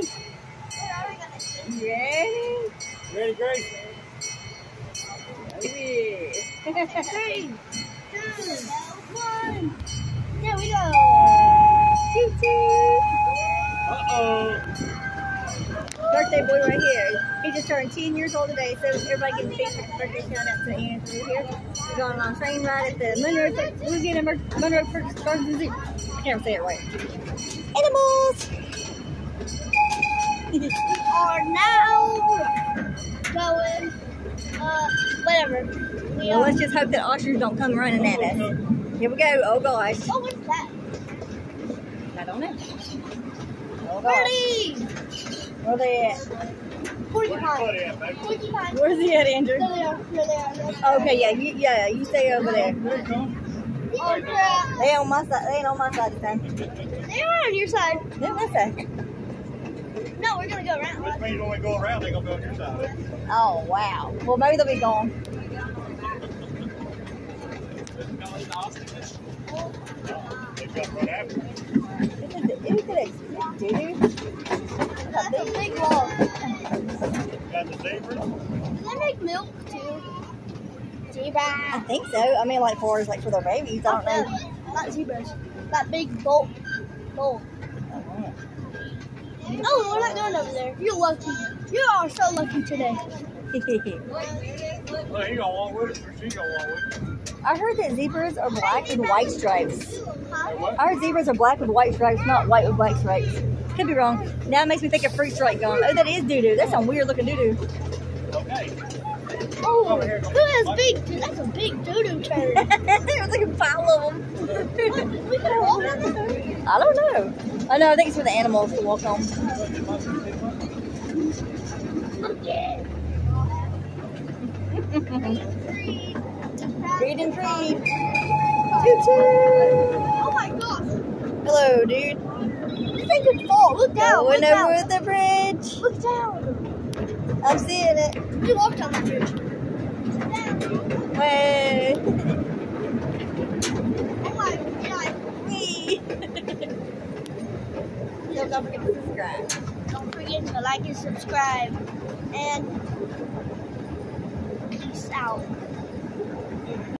ready? Ready? Ready, Grace? Ready. Three, two, one. There we go. Uh-oh. Birthday boy right here. He just turned 10 years old today, so everybody getting big birthday shout out to Andrew here. We're going on a train ride at the Monroe, Louisiana Monroe Gardens Zoo. I can't say it right. Animals! We are now going, uh, whatever. We Well, are. let's just hope that ushers don't come running at us. Here we go. Oh gosh. Oh, what's that? I don't know. Oh gosh. Where they at? Porcupine. Buddy, at, baby. Porcupine. Where's he at, Andrew? There they are. There they are. Okay, yeah, you, yeah, you stay over there. There. Oh, crap. They on my side. They ain't on my side this time. They are on your side. They on my side. No, we're gonna go around. Which means when we go around, they're going to be on your side. Oh wow. Well, maybe they'll be gone. They've got run after. Look at the- look at it, dude. That's a big wall. Got the zebra. Do they make milk too? Zebra. I think so. I mean, like for like for their babies. I don't know. Not zebras. That big bolt. Bolt. Oh, we're not going over there. You're lucky. You are so lucky today. Well, he going to walk with us, or she going to walk with us. I heard that zebras are black and white stripes. Huh? What? I heard zebras are black with white stripes, not white with black stripes. Could be wrong. Now it makes me think of Fruit Stripe gum. Oh, that is doo doo. That's some weird looking doo doo Oh, who has big? Dude, that's a big doo-doo turd. there was like a pile of them. we could have walked on there. I don't know. I know. I think it's for the animals to walk on. Yeah. Feed and feed. Toot toot. Oh my gosh. Hello, dude. This thing could fall. Look down. Going Look over down. the bridge. Look down. I'm seeing it. We walked on the bridge. Way. Oh my god. Wee. So don't forget to subscribe. Don't forget to like and subscribe. And peace out.